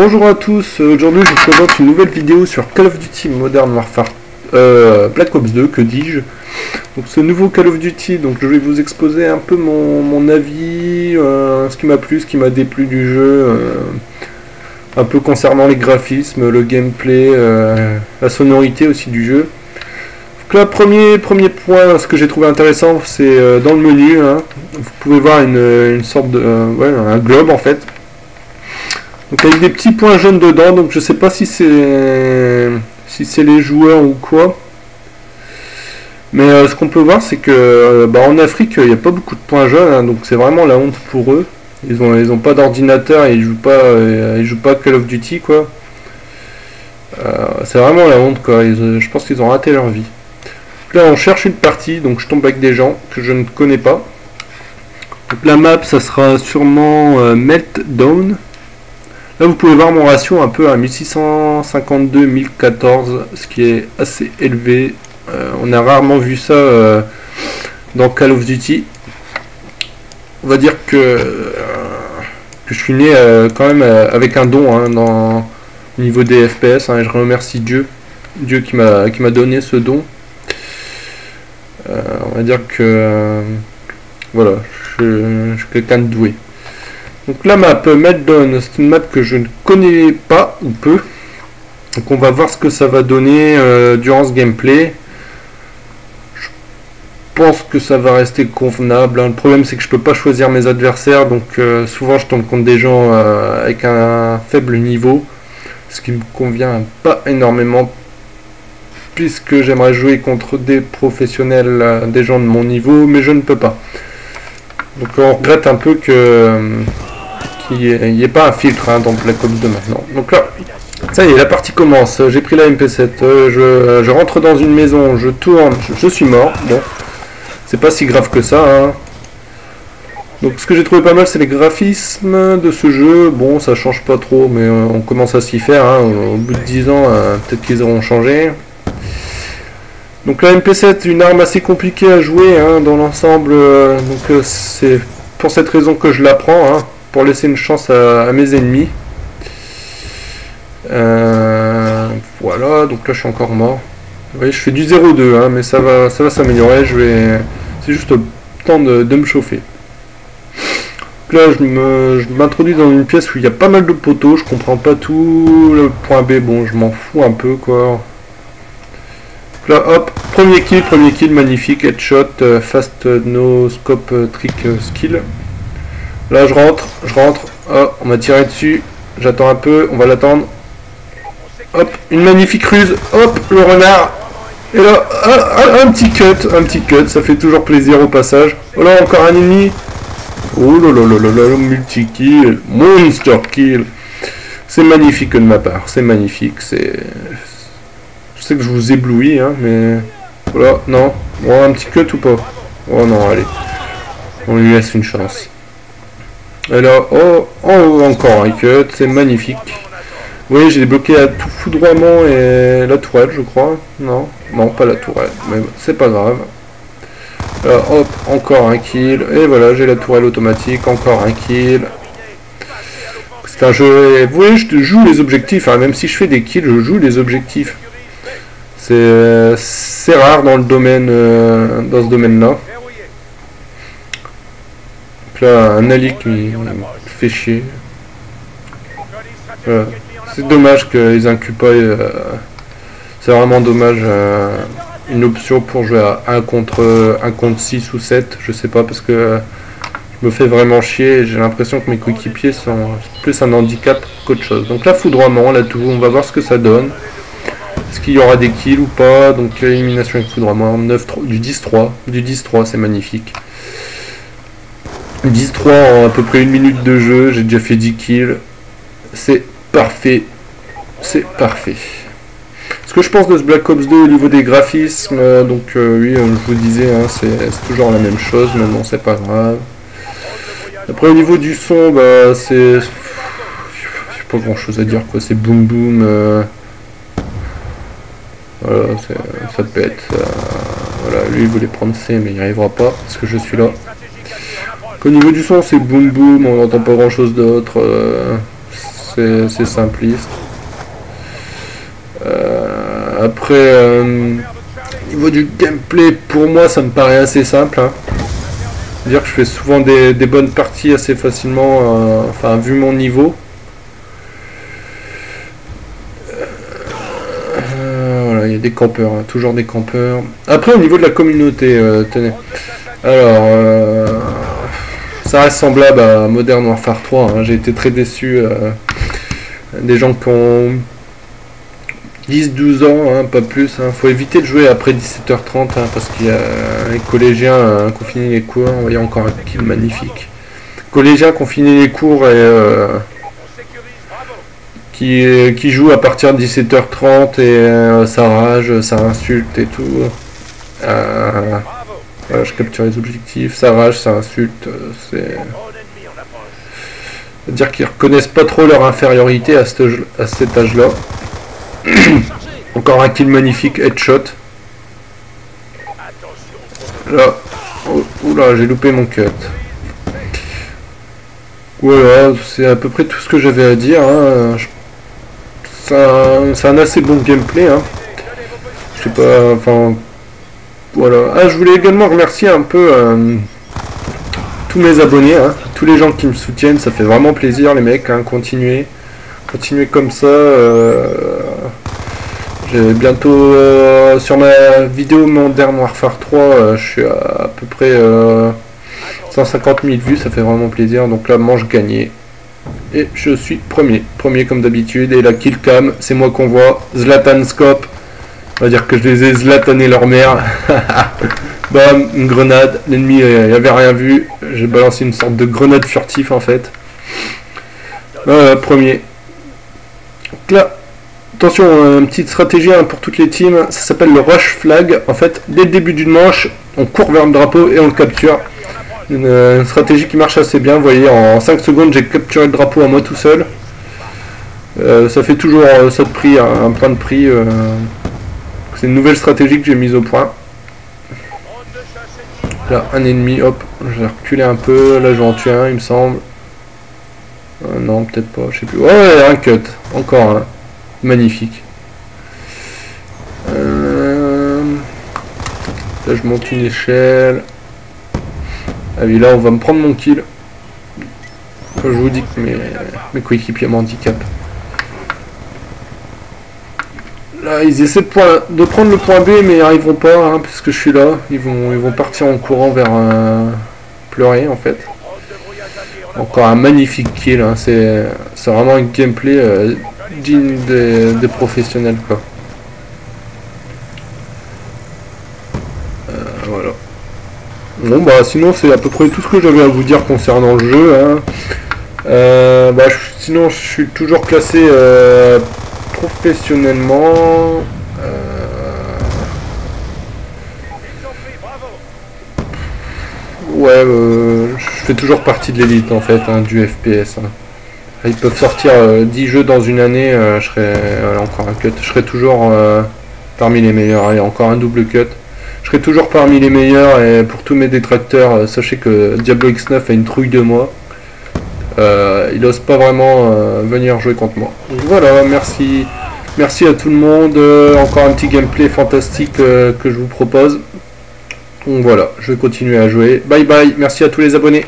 Bonjour à tous, aujourd'hui je vous présente une nouvelle vidéo sur Call of Duty Modern Warfare euh, Black Ops 2, que dis-je. Donc ce nouveau Call of Duty, donc je vais vous exposer un peu mon, avis, euh, ce qui m'a plu, ce qui m'a déplu du jeu, euh, un peu concernant les graphismes, le gameplay, la sonorité aussi du jeu. Donc là, premier, premier point, ce que j'ai trouvé intéressant, c'est dans le menu, hein. vous pouvez voir une, une sorte de... un globe en fait, donc avec des petits points jaunes dedans, donc je sais pas si c'est si c'est les joueurs ou quoi. Mais euh, ce qu'on peut voir c'est que euh, bah, en Afrique il n'y a pas beaucoup de points jaunes, hein, donc c'est vraiment la honte pour eux. Ils ont ils ont pas d'ordinateur et ils jouent pas euh, ils jouent pas Call of Duty quoi. c'est vraiment la honte quoi. je pense qu'ils ont raté leur vie. là on cherche une partie, donc je tombe avec des gens que je ne connais pas. Donc la map ça sera sûrement Meltdown. Là, vous pouvez voir mon ratio un peu à 1652-1014, ce qui est assez élevé. Euh, on a rarement vu ça euh, dans Call of Duty. On va dire que, euh, je suis né quand même avec un don hein, dans au niveau des FPS. Hein, et je remercie Dieu, Dieu qui m'a donné ce don. on va dire que voilà, je suis quelqu'un de doué. Donc la map Meltdown, c'est une map que je ne connais pas ou peu. Donc on va voir ce que ça va donner euh, durant ce gameplay. Je pense que ça va rester convenable. Hein. Le problème c'est que je peux pas choisir mes adversaires. Donc euh, souvent je tombe contre des gens euh, avec un faible niveau. Ce qui me convient pas énormément. Puisque j'aimerais jouer contre des professionnels, des gens de mon niveau. Mais je ne peux pas. Donc on regrette un peu que il n'y ait pas un filtre hein, dans Black Ops 2 maintenant. Donc là, ça y est, la partie commence. J'ai pris la MP7, euh, je, rentre dans une maison, je tourne, je, suis mort. Bon, c'est pas si grave que ça. Hein. Donc ce que j'ai trouvé pas mal, c'est les graphismes de ce jeu. Bon, ça change pas trop, mais euh, on commence à s'y faire. Hein. Au bout de 10 ans, euh, peut-être qu'ils auront changé. Donc la MP7, une arme assez compliquée à jouer dans l'ensemble. donc c'est pour cette raison que je la prends pour laisser une chance à, mes ennemis. Euh, voilà, donc là je suis encore mort. Vous voyez, je fais du 0-2, hein, mais ça va ça va s'améliorer. Je vais, C'est juste le temps de, me chauffer. là, je m'introduis dans une pièce où il y a pas mal de poteaux. Je comprends pas tout. Le point B, bon, je m'en fous un peu, quoi. là, hop, premier kill, premier kill, magnifique, headshot, euh, fast no scope euh, trick skill. Là, je rentre, je rentre. Oh, on m'a tiré dessus. J'attends un peu, on va l'attendre. Hop, une magnifique ruse. Hop, le renard. Et là, un, petit cut, un petit cut. Ça fait toujours plaisir au passage. Oh là, encore un ennemi. Oh là là là là là, multi-kill. Monster kill. C'est magnifique de ma part. C'est magnifique. C'est... Je sais que je vous éblouis, hein, mais... Voilà, non. Bon, un petit cut ou pas? Oh non, allez. On lui laisse une chance. Alors, oh, oh, encore un cut, c'est magnifique. Oui, j'ai débloqué à tout foudroiement et la tourelle, je crois. Non, non, pas la tourelle, mais c'est pas grave. Hop, encore un kill. Et voilà, j'ai la tourelle automatique, encore un kill. C'est un jeu... Vous voyez, je joue les objectifs. Hein, même si je fais des kills, je joue les objectifs. C'est rare dans le domaine, euh, dans ce domaine-là là, un allié qui fait chier. C'est dommage qu'ils incluent pas... Euh, c'est vraiment dommage euh, une option pour jouer à 1 contre 1 contre 6 ou 7, je sais pas, parce que je me fais vraiment chier j'ai l'impression que mes coéquipiers sont plus un handicap qu'autre chose. Donc là, foudroiement, là tout, on va voir ce que ça donne. Est-ce qu'il y aura des kills ou pas? Donc élimination avec foudroiement, 9 du 10-3, du 10-3, c'est magnifique. 10-3 en à peu près une minute de jeu, j'ai déjà fait 10 kills. C'est parfait. C'est parfait. Ce que je pense de ce Black Ops 2 au niveau des graphismes, euh, donc euh, oui, euh, je vous disais, hein, c'est toujours la même chose, mais bon, c'est pas grave. Après, au niveau du son, bah, c'est... pas grand chose à dire, quoi, c'est boum boum. Voilà, ça pète. voilà, lui, il voulait prendre C, mais il n'y arrivera pas, parce que je suis là. Au niveau du son, c'est boum boum, on n'entend pas grand chose d'autre. Euh, c'est simpliste. Euh, après, niveau du gameplay, pour moi, ça me paraît assez simple. Hein. dire que je fais souvent des, bonnes parties assez facilement, enfin, vu mon niveau. voilà, il y a des campeurs, hein, toujours des campeurs. Après, au niveau de la communauté, tenez. Alors, ça reste semblable à Modern Warfare 3. Hein. J'ai été très déçu. Euh, des gens qui ont 10-12 ans, hein, pas plus. Il hein. faut éviter de jouer après 17h30 parce qu'il y a les collégiens fini les cours. Vous voyez encore un kill magnifique. Collégiens fini les cours et euh, qui, qui jouent à partir de 17h30 et euh, ça rage, ça insulte et tout. Je capture les objectifs, ça rage, ça insulte, euh, c'est... dire qu'ils reconnaissent pas trop leur infériorité à, cet âge-là. Encore un kill magnifique, headshot. Là, oula, j'ai loupé mon cut. Voilà, c'est à peu près tout ce que j'avais à dire. Hein. C'est un, assez bon gameplay. Hein. Je sais pas, enfin, voilà. Ah, je voulais également remercier un peu euh, tous mes abonnés, hein. tous les gens qui me soutiennent. Ça fait vraiment plaisir, les mecs. Hein, continuez. Comme ça. Euh, j'ai bientôt euh, sur ma vidéo Modern Warfare 3, je suis à, peu près 150 000 vues. Ça fait vraiment plaisir. Donc là, manche gagnée. Et je suis premier. Premier comme d'habitude. Et la kill cam, c'est moi qu'on voit. Zlatan Scope. On va dire que je les ai zlatanés leur mère. Bam, une grenade. L'ennemi euh, avait rien vu. J'ai balancé une sorte de grenade furtif en fait. Voilà, premier. Donc là, attention, une petite stratégie hein, pour toutes les teams. Ça s'appelle le rush flag. En fait, dès le début d'une manche, on court vers le drapeau et on le capture. Une, euh, stratégie qui marche assez bien. Vous voyez, en 5 secondes, j'ai capturé le drapeau à moi tout seul. Euh, ça fait toujours ça de prix, un point de prix. C'est une nouvelle stratégie que j'ai mise au point. Là, un ennemi, hop, je vais reculer un peu. Là, je vais en tuer un, il me semble. Euh, non, peut-être pas, je sais plus. Ouais, un cut, encore un. Magnifique. Euh, là, je monte une échelle. Ah oui, là, on va me prendre mon kill. Quand je vous dis que mes, mes coéquipiers m'handicapent. Ils essaient de, prendre le point B, mais ils arriveront pas, hein, puisque je suis là. Ils vont, ils vont partir en courant vers euh, pleurer, en fait. Encore un magnifique kill. Hein. C'est vraiment un gameplay euh, digne des, professionnels, quoi. Euh, voilà. Bon, bah, sinon, c'est à peu près tout ce que j'avais à vous dire concernant le jeu. Hein. Bah, sinon, je suis toujours classé professionnellement, euh, ouais, euh, je fais toujours partie de l'élite en fait, hein, du FPS. Hein. Ils peuvent sortir 10 euh, jeux dans une année, je serai encore un cut, je serai toujours parmi les meilleurs. Et encore un double cut. Je serai toujours parmi les meilleurs et pour tous mes détracteurs, sachez que Diablo X9 a une trouille de moi. Euh, il n'ose pas vraiment euh, venir jouer contre moi. voilà, merci. Merci à tout le monde. Euh, encore un petit gameplay fantastique que je vous propose. Donc voilà, je vais continuer à jouer. Bye bye, merci à tous les abonnés.